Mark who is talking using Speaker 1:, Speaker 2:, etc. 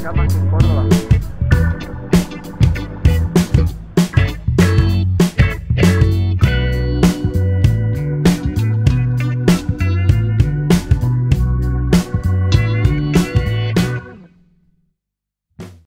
Speaker 1: acabar aqui, bora lá.